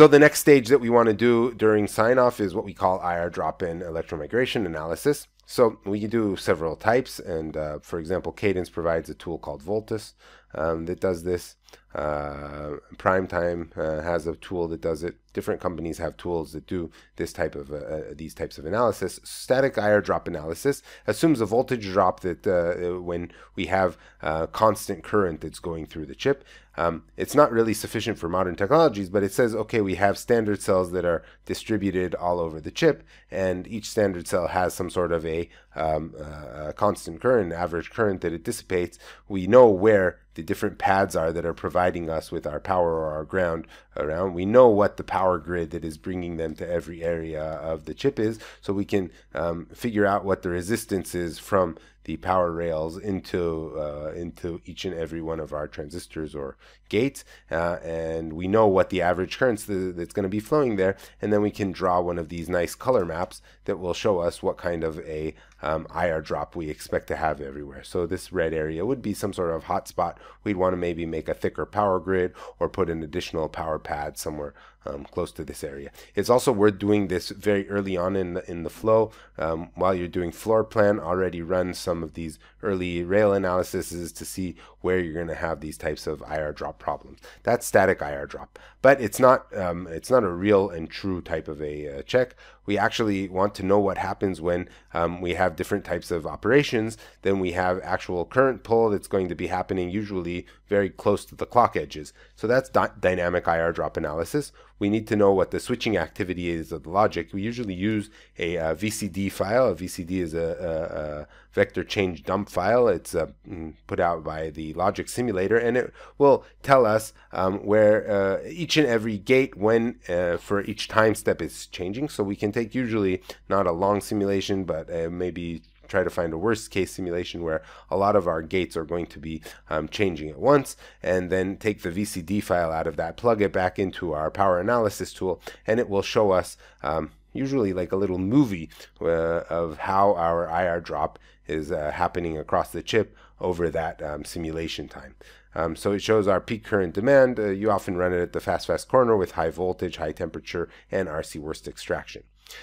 So the next stage that we want to do during sign off is what we call IR drop-in electromigration analysis. So we can do several types, and uh, for example, Cadence provides a tool called Voltus um, that does this. Uh, PrimeTime uh, has a tool that does it. Different companies have tools that do this type of uh, uh these types of analysis. Static IR drop analysis assumes a voltage drop that uh, when we have uh, constant current that's going through the chip. Um, it's not really sufficient for modern technologies, but it says, okay, we have standard cells that are distributed all over the chip, and each standard cell has some sort of a, um, uh, a constant current, average current that it dissipates. We know where the different pads are that are providing us with our power or our ground around. We know what the power grid that is bringing them to every area of the chip is, so we can um, figure out what the resistance is from the power rails into uh, into each and every one of our transistors or gates, uh, and we know what the average currents th that's going to be flowing there, and then we can draw one of these nice color maps that will show us what kind of a um, IR drop we expect to have everywhere. So this red area would be some sort of hotspot. We'd want to maybe make a thicker power grid or put an additional power pad somewhere um, close to this area. It's also worth doing this very early on in the, in the flow. Um, while you're doing floor plan, already run some of these early rail analyses to see where you're going to have these types of IR drop problems. That's static IR drop, but it's not um, it's not a real and true type of a uh, check. We actually want to know what happens when um, we have different types of operations. Then we have actual current pull that's going to be happening usually very close to the clock edges. So that's dynamic IR drop analysis. We need to know what the switching activity is of the logic. We usually use a, a uh, VCD file. A VCD is a, a, a vector change dump file. It's uh, mm, put out by the logic simulator, and it will tell us um, where uh, each and every gate, when uh, for each time step is changing. So we can take usually not a long simulation, but uh, maybe try to find a worst case simulation where a lot of our gates are going to be um, changing at once, and then take the VCD file out of that, plug it back into our power analysis tool, and it will show us um, usually like a little movie uh, of how our IR drop is uh, happening across the chip over that um, simulation time. Um, so it shows our peak current demand. Uh, you often run it at the fast fast corner with high voltage, high temperature, and RC worst extraction.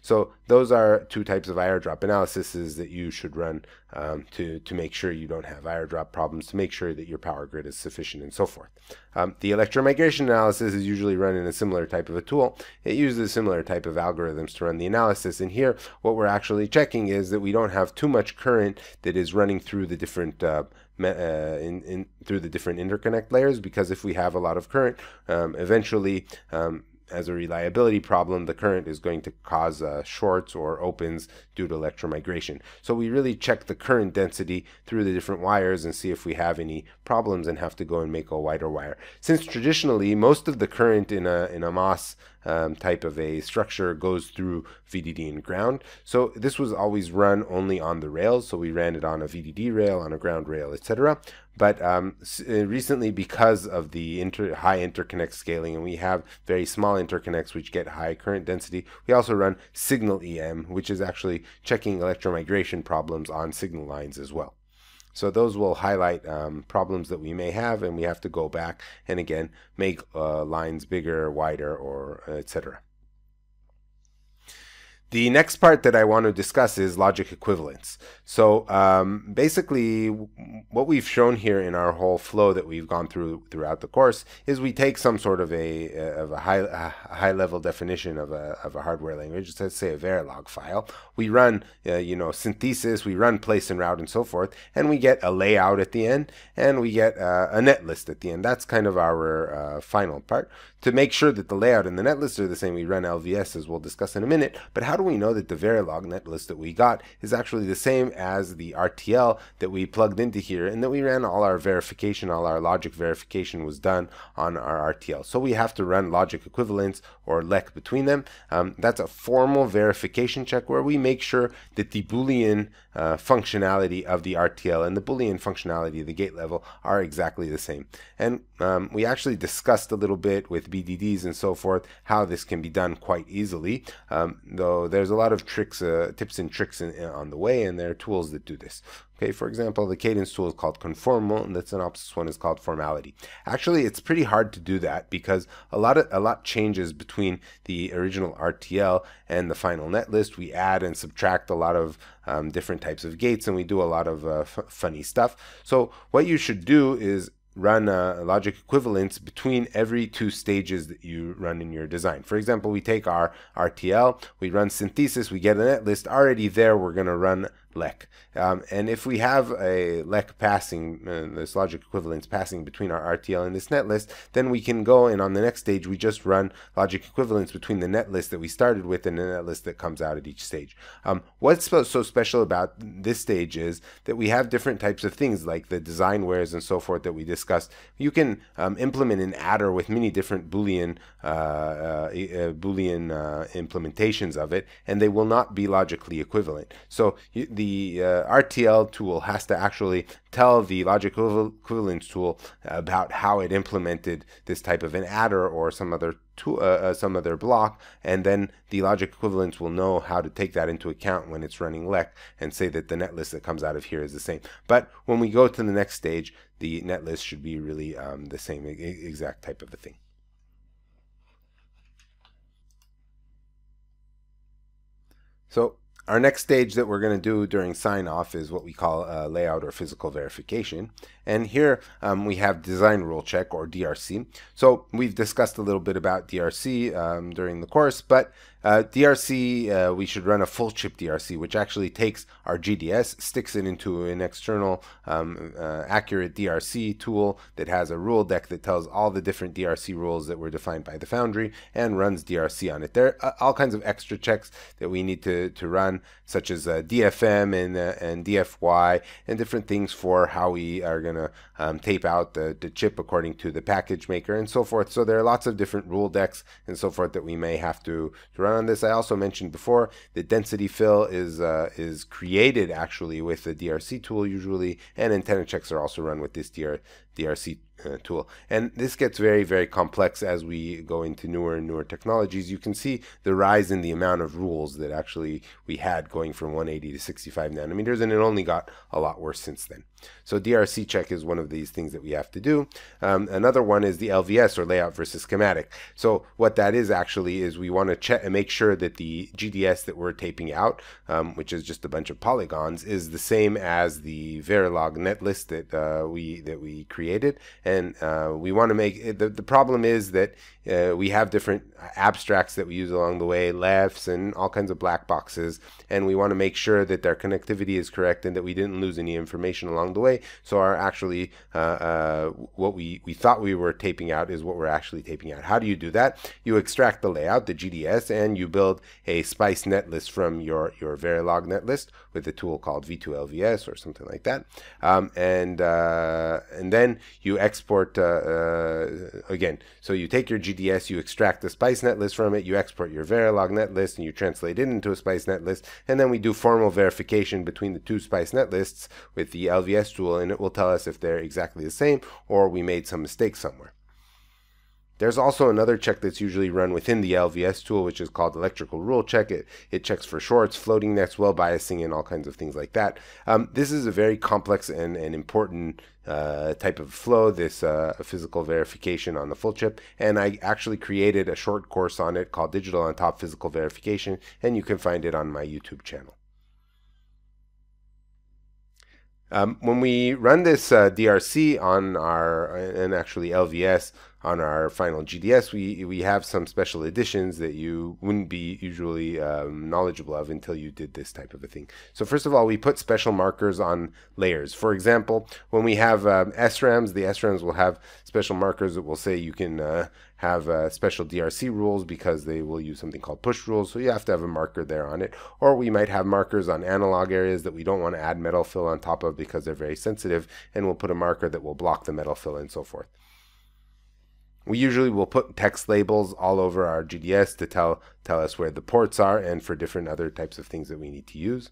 So those are two types of IR drop analyses that you should run um, to, to make sure you don't have IR drop problems, to make sure that your power grid is sufficient and so forth. Um, the electromigration analysis is usually run in a similar type of a tool. It uses a similar type of algorithms to run the analysis. And here, what we're actually checking is that we don't have too much current that is running through the different uh, uh, in, in through the different interconnect layers because if we have a lot of current, um, eventually um, as a reliability problem, the current is going to cause uh, shorts or opens due to electromigration. So we really check the current density through the different wires and see if we have any problems and have to go and make a wider wire. Since traditionally most of the current in a, in a MOS um, type of a structure goes through VDD and ground. So this was always run only on the rails. So we ran it on a VDD rail, on a ground rail, etc. But um, uh, recently, because of the inter high interconnect scaling, and we have very small interconnects which get high current density, we also run signal EM, which is actually checking electromigration problems on signal lines as well. So those will highlight um, problems that we may have, and we have to go back and again make uh, lines bigger, wider, or etc. The next part that I want to discuss is logic equivalence. So um, basically, what we've shown here in our whole flow that we've gone through throughout the course is we take some sort of a of a high a high level definition of a of a hardware language, let's say a Verilog file. We run uh, you know synthesis, we run place and route and so forth, and we get a layout at the end, and we get uh, a net list at the end. That's kind of our uh, final part. To make sure that the layout and the net list are the same, we run LVS as we'll discuss in a minute. But how do we know that the Verilog netlist that we got is actually the same as the RTL that we plugged into here and that we ran all our verification, all our logic verification was done on our RTL. So we have to run logic equivalence or LEC between them. Um, that's a formal verification check where we make sure that the Boolean uh, functionality of the RTL and the Boolean functionality of the gate level are exactly the same. And um, we actually discussed a little bit with BDDs and so forth how this can be done quite easily, um, though there's a lot of tricks, uh, tips and tricks in, in, on the way, and there are tools that do this. Okay, for example, the cadence tool is called conformal, and the Synopsys one is called formality. Actually, it's pretty hard to do that because a lot of a lot changes between the original RTL and the final net list. We add and subtract a lot of um, different types of gates, and we do a lot of uh, funny stuff. So what you should do is run a logic equivalence between every two stages that you run in your design. For example, we take our RTL, we run synthesis, we get a net list already there, we're going to run LEC. Um, and if we have a LEC passing, uh, this logic equivalence passing between our RTL and this net list, then we can go and on the next stage we just run logic equivalence between the net list that we started with and the net list that comes out at each stage. Um, what's so special about this stage is that we have different types of things like the DesignWares and so forth that we discussed. You can um, implement an adder with many different Boolean uh, uh, uh Boolean uh, implementations of it, and they will not be logically equivalent. So the uh, RTL tool has to actually tell the logic equivalence tool about how it implemented this type of an adder or some other tool, uh, uh, some other block, and then the logic equivalence will know how to take that into account when it's running LEC and say that the netlist that comes out of here is the same. But when we go to the next stage, the netlist should be really um, the same exact type of a thing. So our next stage that we're going to do during sign off is what we call uh, layout or physical verification. And here um, we have design rule check or DRC. So we've discussed a little bit about DRC um, during the course, but uh, DRC, uh, we should run a full chip DRC, which actually takes our GDS, sticks it into an external um, uh, accurate DRC tool that has a rule deck that tells all the different DRC rules that were defined by the Foundry and runs DRC on it. There are uh, all kinds of extra checks that we need to, to run, such as uh, DFM and, uh, and DFY and different things for how we are going to um, tape out the, the chip according to the package maker and so forth. So there are lots of different rule decks and so forth that we may have to, to run on this. I also mentioned before that density fill is uh, is created actually with the DRC tool usually, and antenna checks are also run with this DR, DRC uh, tool. And this gets very, very complex as we go into newer and newer technologies. You can see the rise in the amount of rules that actually we had going from 180 to 65 nanometers, and it only got a lot worse since then. So DRC check is one of these things that we have to do. Um, another one is the LVS or layout versus schematic. So what that is actually is we want to check and make sure that the GDS that we're taping out, um, which is just a bunch of polygons, is the same as the Verilog netlist that uh, we that we created. And uh, we want to make the, the problem is that uh, we have different abstracts that we use along the way LEFs and all kinds of black boxes. And we want to make sure that their connectivity is correct and that we didn't lose any information along the way. So our actually uh, uh, what we we thought we were taping out is what we're actually taping out. How do you do that? You extract the layout the GDS and you build a spice netlist from your your Verilog netlist with a tool called V2LVS or something like that. Um, and uh, and then you export export uh, uh, again. So you take your GDS, you extract the Spice netlist from it, you export your Verilog netlist, and you translate it into a Spice netlist, and then we do formal verification between the two Spice netlists with the LVS tool, and it will tell us if they're exactly the same or we made some mistake somewhere. There's also another check that's usually run within the LVS tool, which is called electrical rule check. It, it checks for shorts, floating nets, well biasing, and all kinds of things like that. Um, this is a very complex and, and important uh, type of flow, this uh, physical verification on the full chip. And I actually created a short course on it called Digital on Top Physical Verification, and you can find it on my YouTube channel. Um, when we run this uh, DRC on our, and actually LVS on our final GDS, we, we have some special editions that you wouldn't be usually um, knowledgeable of until you did this type of a thing. So first of all, we put special markers on layers. For example, when we have um, SRAMs, the SRAMs will have special markers that will say you can uh, have uh, special DRC rules because they will use something called push rules. So you have to have a marker there on it. Or we might have markers on analog areas that we don't want to add metal fill on top of because they're very sensitive. And we'll put a marker that will block the metal fill and so forth. We usually will put text labels all over our GDS to tell, tell us where the ports are and for different other types of things that we need to use.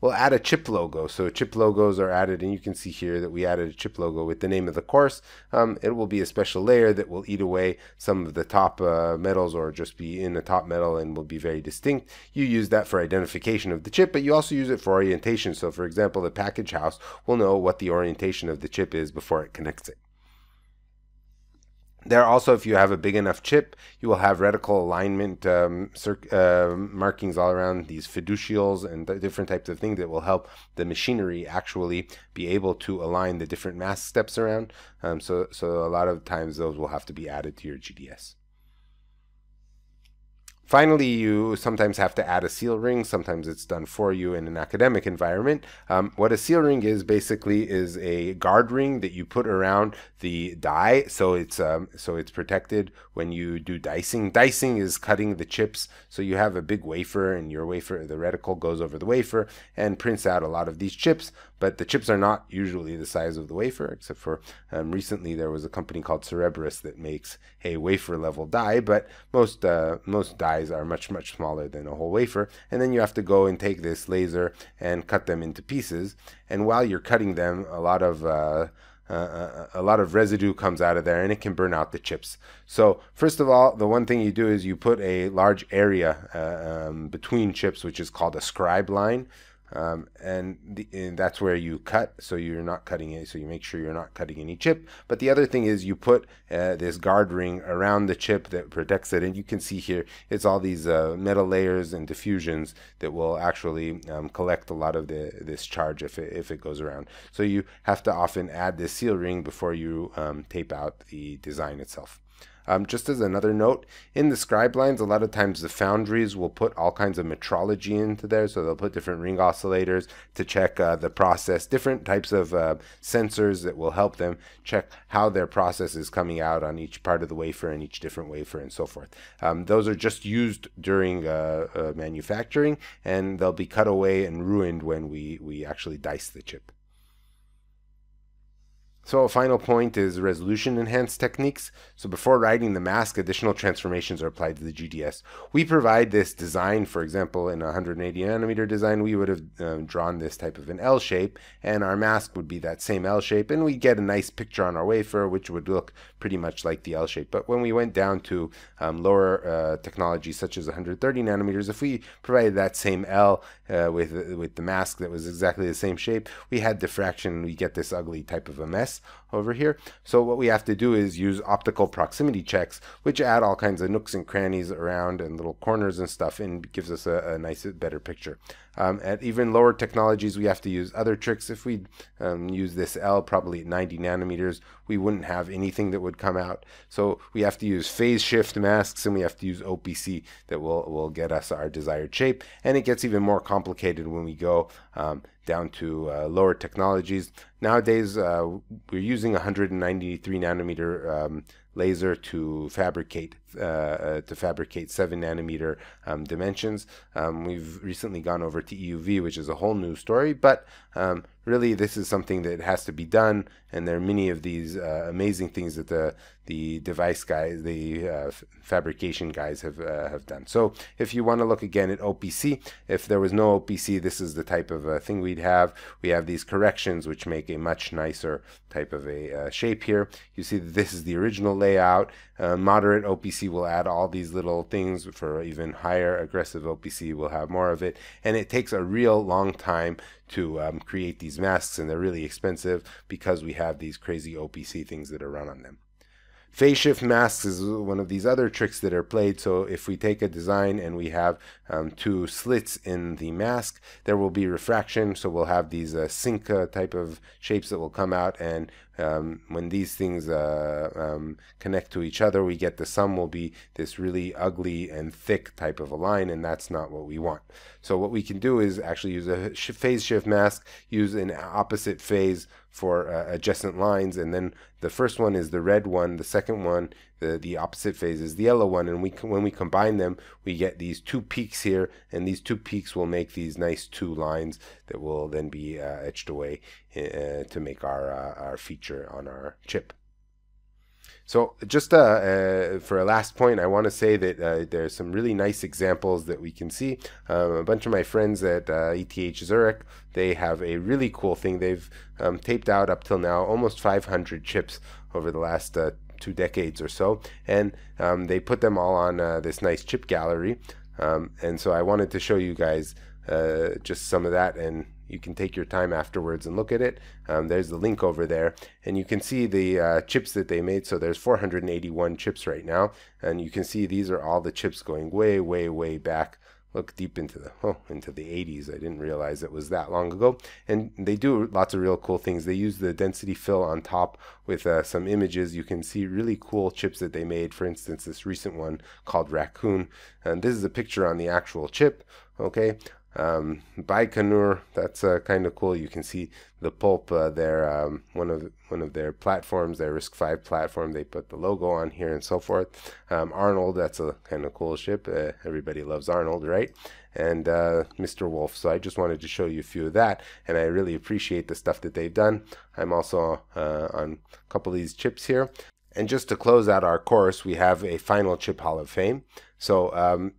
we'll add a chip logo. So chip logos are added, and you can see here that we added a chip logo with the name of the course. Um, it will be a special layer that will eat away some of the top uh, metals or just be in the top metal and will be very distinct. You use that for identification of the chip, but you also use it for orientation. So for example, the package house will know what the orientation of the chip is before it connects it. There also, if you have a big enough chip, you will have reticle alignment um, uh, markings all around these fiducials and different types of things that will help the machinery actually be able to align the different mask steps around. Um, so, so a lot of times those will have to be added to your GDS. Finally, you sometimes have to add a seal ring. Sometimes it's done for you in an academic environment. Um, what a seal ring is basically is a guard ring that you put around the die, so it's um, so it's protected when you do dicing. Dicing is cutting the chips, so you have a big wafer, and your wafer, the reticle goes over the wafer and prints out a lot of these chips. But the chips are not usually the size of the wafer, except for um, recently there was a company called Cerebras that makes a wafer level die, but most uh, most die are much, much smaller than a whole wafer. And then you have to go and take this laser and cut them into pieces. And while you're cutting them, a lot of uh, uh, a lot of residue comes out of there and it can burn out the chips. So first of all, the one thing you do is you put a large area uh, um, between chips, which is called a scribe line. Um, and, the, and, that's where you cut so you're not cutting it so you make sure you're not cutting any chip. But the other thing is you put uh, this guard ring around the chip that protects it and you can see here it's all these uh, metal layers and diffusions that will actually um, collect a lot of the this charge if it, if it goes around. So you have to often add this seal ring before you um, tape out the design itself um, just as another note, in the scribe lines, a lot of times the foundries will put all kinds of metrology into there. So they'll put different ring oscillators to check uh, the process, different types of uh, sensors that will help them check how their process is coming out on each part of the wafer and each different wafer and so forth. Um, those are just used during uh, uh manufacturing and they'll be cut away and ruined when we, we actually dice the chip. So a final point is resolution enhanced techniques. So before writing the mask, additional transformations are applied to the GDS. We provide this design, for example, in a 180 nanometer design, we would have um, drawn this type of an L shape, and our mask would be that same L shape, and we get a nice picture on our wafer, which would look pretty much like the L shape. But when we went down to um, lower uh, technologies such as 130 nanometers, if we provided that same L uh, with with the mask that was exactly the same shape, we had diffraction, and we get this ugly type of a mess over here. So what we have to do is use optical proximity checks, which add all kinds of nooks and crannies around and little corners and stuff and gives us a, a nice, better picture. Um, at even lower technologies, we have to use other tricks. If we um, use this L probably at 90 nanometers, we wouldn't have anything that would come out. So we have to use phase shift masks and we have to use OPC that will, will get us our desired shape. And it gets even more complicated when we go um, down to uh, lower technologies. Nowadays, uh, we're using 193 nanometer um, laser to fabricate uh, uh, to fabricate seven nanometer um, dimensions. Um, we've recently gone over to EUV, which is a whole new story, but um, really this is something that has to be done, and there are many of these uh, amazing things that the the device guys, the uh, fabrication guys have uh, have done. So if you want to look again at OPC, if there was no OPC, this is the type of uh, thing we'd have. We have these corrections which make a much nicer type of a shape here. You see that this is the original layout. Uh, moderate OPC will add all these little things. For even higher aggressive OPC, we'll have more of it. And it takes a real long time to um, create these masks, and they're really expensive because we have these crazy OPC things that are run on them. Phase shift masks is one of these other tricks that are played. So if we take a design and we have um, two slits in the mask, there will be refraction. So we'll have these uh, sinc uh, type of shapes that will come out. And um, when these things uh, um, connect to each other, we get the sum will be this really ugly and thick type of a line. And that's not what we want. So what we can do is actually use a phase shift mask, use an opposite phase for uh, adjacent lines and then the first one is the red one the second one the, the opposite phase is the yellow one and we when we combine them we get these two peaks here and these two peaks will make these nice two lines that will then be uh, etched away uh, to make our uh, our feature on our chip So just uh, uh, for a last point, I want to say that uh, there's some really nice examples that we can see. Um, a bunch of my friends at ETH uh, Zurich, they have a really cool thing. They've um, taped out up till now almost 500 chips over the last uh, two decades or so, and um, they put them all on uh, this nice chip gallery. Um, and so I wanted to show you guys just some of that and you can take your time afterwards and look at it. Um, there's the link over there, and you can see the uh, chips that they made. So there's 481 chips right now, and you can see these are all the chips going way, way, way back. Look deep into the oh, into the 80s. I didn't realize it was that long ago. And they do lots of real cool things. They use the density fill on top with uh, some images. You can see really cool chips that they made. For instance, this recent one called Raccoon, and this is a picture on the actual chip. Okay, um, Baikonur, that's uh, kind of cool. You can see the pulp uh, there, um, one of one of their platforms, their RISC-V platform. They put the logo on here and so forth. Um, Arnold, that's a kind of cool ship. Uh, everybody loves Arnold, right? And uh, Mr. Wolf. So I just wanted to show you a few of that, and I really appreciate the stuff that they've done. I'm also uh, on a couple of these chips here. And just to close out our course, we have a final chip Hall of Fame. So um,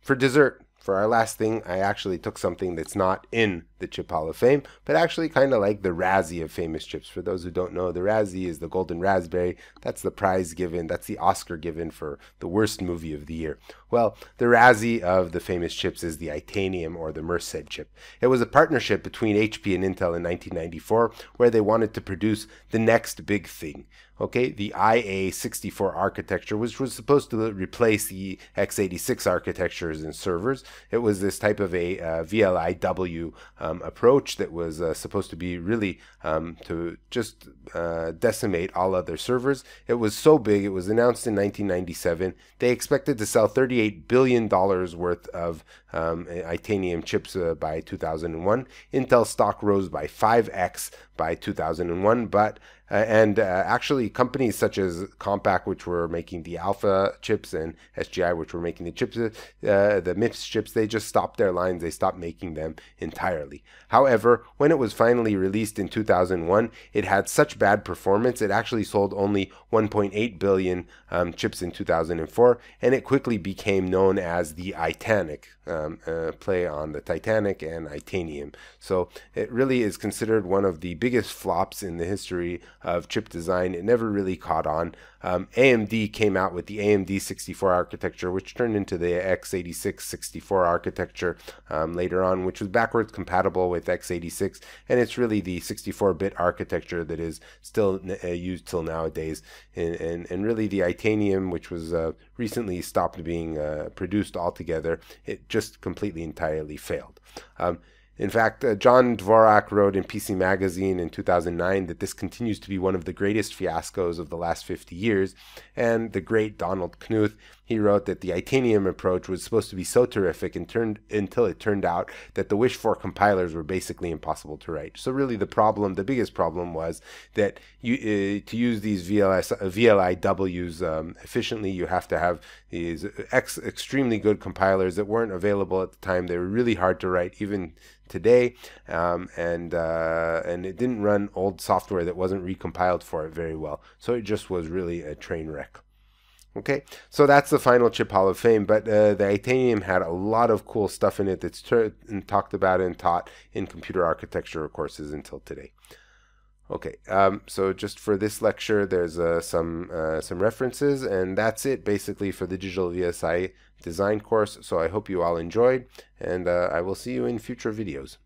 for dessert, for our last thing, I actually took something that's not in the Chip Hall of Fame, but actually kind of like the Razzie of famous chips. For those who don't know, the Razzie is the Golden Raspberry. That's the prize given, that's the Oscar given for the worst movie of the year. Well, the Razzie of the famous chips is the Itanium or the Merced chip. It was a partnership between HP and Intel in 1994 where they wanted to produce the next big thing. Okay, the IA64 architecture, which was supposed to replace the x86 architectures in servers. It was this type of a uh, VLIW um, approach that was uh, supposed to be really um, to just uh, decimate all other servers. It was so big, it was announced in 1997. They expected to sell $38 billion worth of um, Itanium chips uh, by 2001. Intel stock rose by 5x by 2001, but uh, and uh, actually companies such as Compaq, which were making the Alpha chips, and SGI, which were making the chips, uh, the MIPS chips, they just stopped their lines. They stopped making them entirely. However, when it was finally released in 2001, it had such bad performance. It actually sold only 1.8 billion um, chips in 2004, and it quickly became known as the Itanic um, uh, play on the Titanic and Itanium. So it really is considered one of the biggest flops in the history of chip design. It never really caught on. Um, AMD came out with the AMD 64 architecture, which turned into the x86 64 architecture um, later on, which was backwards compatible with x86, and it's really the 64-bit architecture that is still uh, used till nowadays. And, and, and really the Itanium, which was uh, recently stopped being uh, produced altogether, it just completely entirely failed. Um, in fact, uh, John Dvorak wrote in PC Magazine in 2009 that this continues to be one of the greatest fiascos of the last 50 years. And the great Donald Knuth, he wrote that the Itanium approach was supposed to be so terrific and turned, until it turned out that the wish for compilers were basically impossible to write. So really the problem, the biggest problem was that you, uh, to use these VLS, uh, VLIWs um, efficiently, you have to have these ex extremely good compilers that weren't available at the time. They were really hard to write, even today, um, and uh, and it didn't run old software that wasn't recompiled for it very well. So it just was really a train wreck. Okay, so that's the final chip Hall of Fame, but uh, the Itanium had a lot of cool stuff in it that's talked about and taught in computer architecture courses until today. Okay, um, so just for this lecture, there's uh, some uh, some references, and that's it basically for the Digital VLSI design course. So I hope you all enjoyed, and uh, I will see you in future videos.